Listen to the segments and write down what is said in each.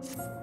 You're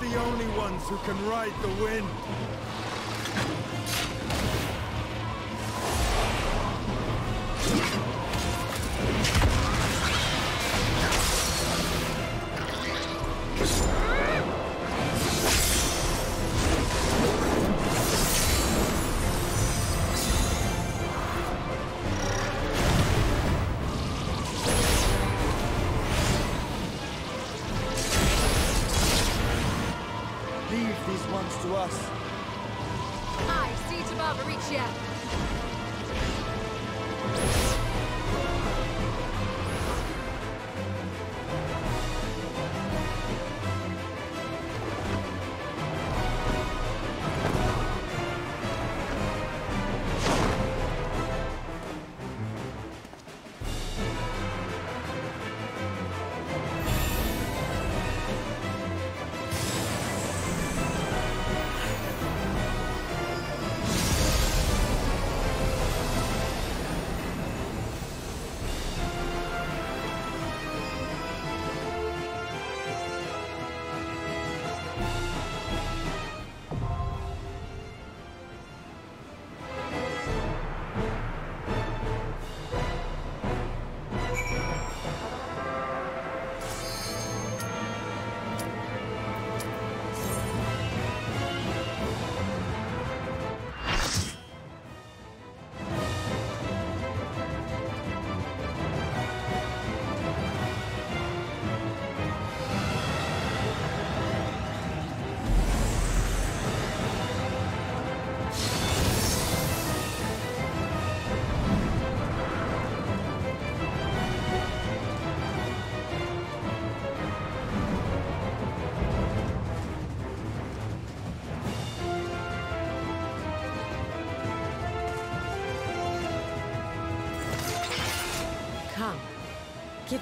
the only ones who can ride the wind.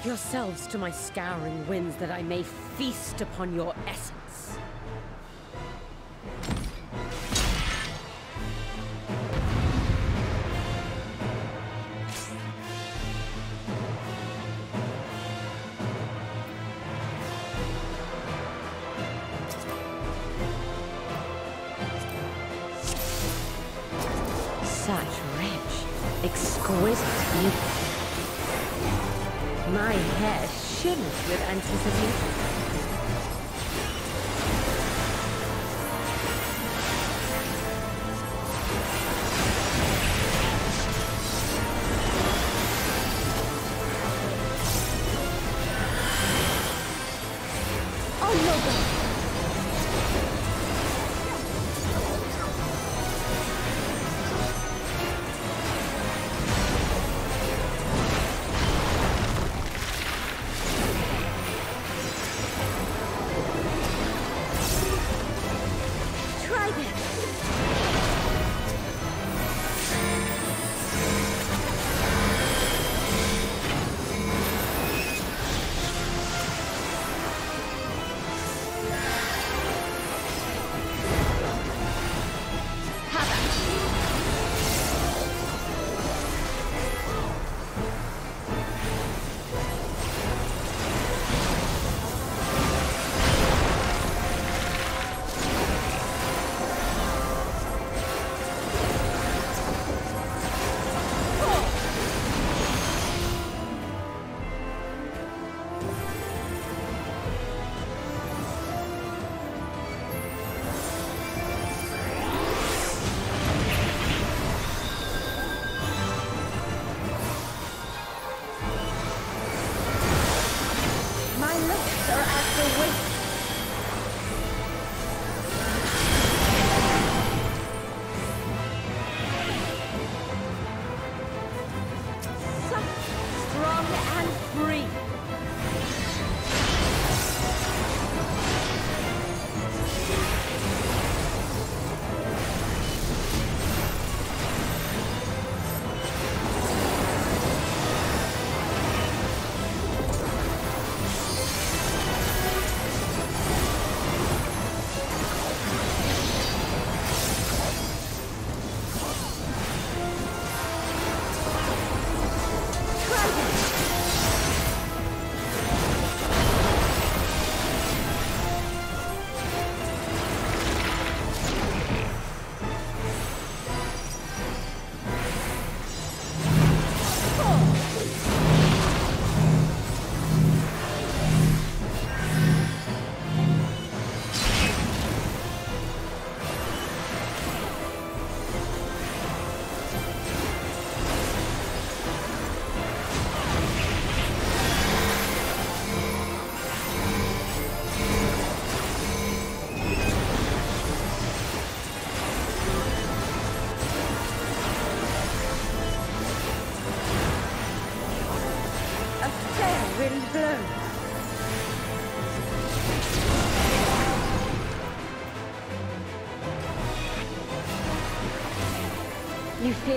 Yourselves to my scouring winds that I may feast upon your essence. Such rich, exquisite beauty. My hair shimmers with anticipation.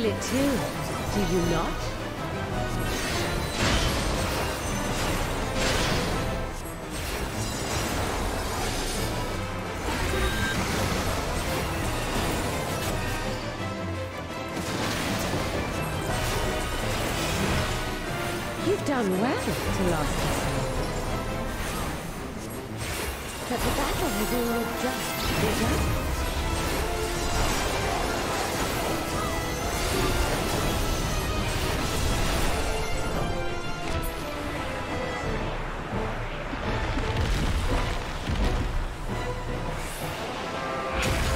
Feel it too, do you not? You've done well to last us long. But the battle has only just begun. Dodge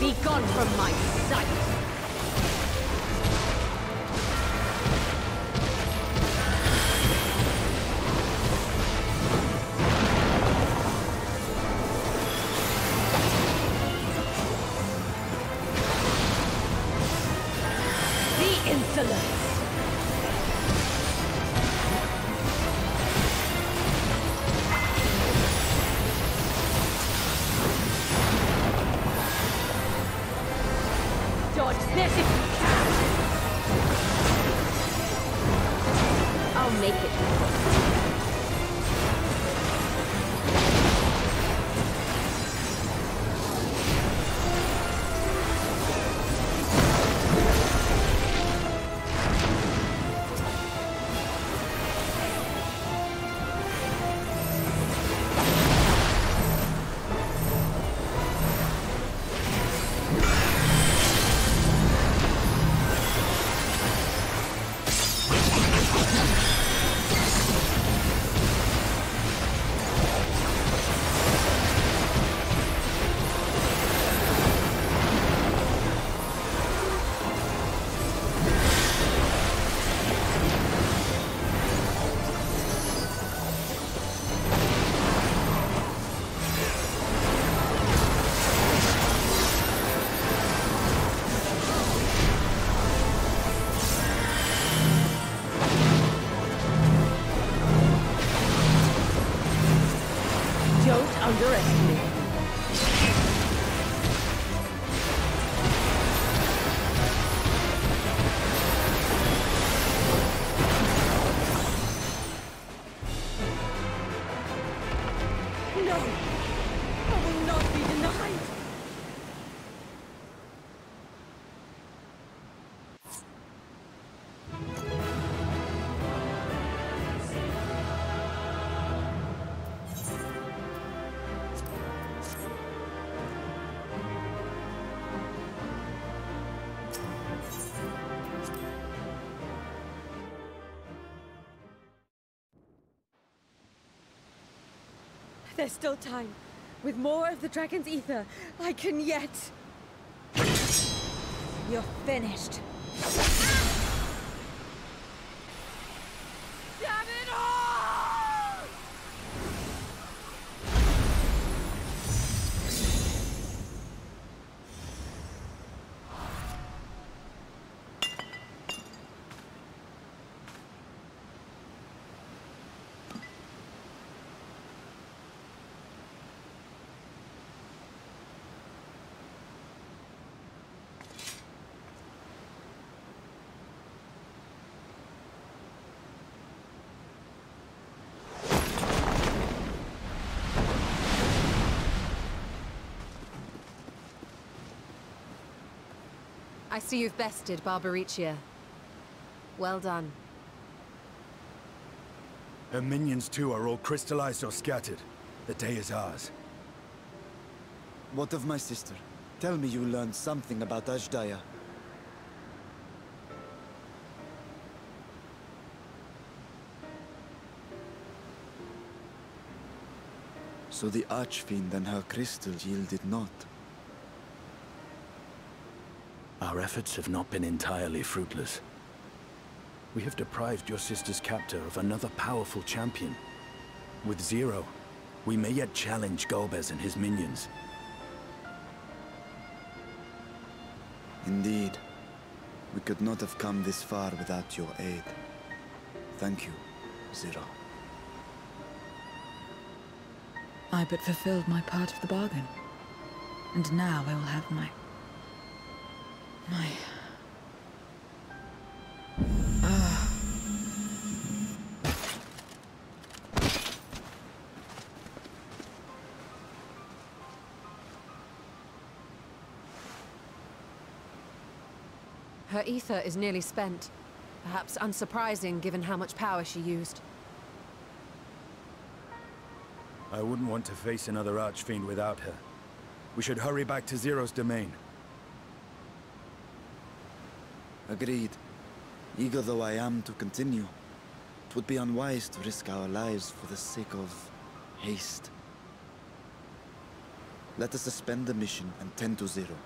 Be gone from my sight! Dodge this if you can! I'll make it. There's still time. With more of the dragon's ether, I can yet. You're finished. Damn it all! I see you've bested Barbariccia. Well done. Her minions too are all crystallized or scattered. The day is ours. What of my sister? Tell me you learned something about Azdaja. So the Archfiend and her crystal yielded not. Our efforts have not been entirely fruitless. We have deprived your sister's captor of another powerful champion. With Zero, we may yet challenge Golbez and his minions. Indeed. We could not have come this far without your aid. Thank you, Zero. I but fulfilled my part of the bargain. And now I will have my... My... Ah. Her ether is nearly spent. Perhaps unsurprising given how much power she used. I wouldn't want to face another Archfiend without her. We should hurry back to Zero's domain. Agreed. Eager though I am to continue, it would be unwise to risk our lives for the sake of haste. Let us suspend the mission and tend to Zero.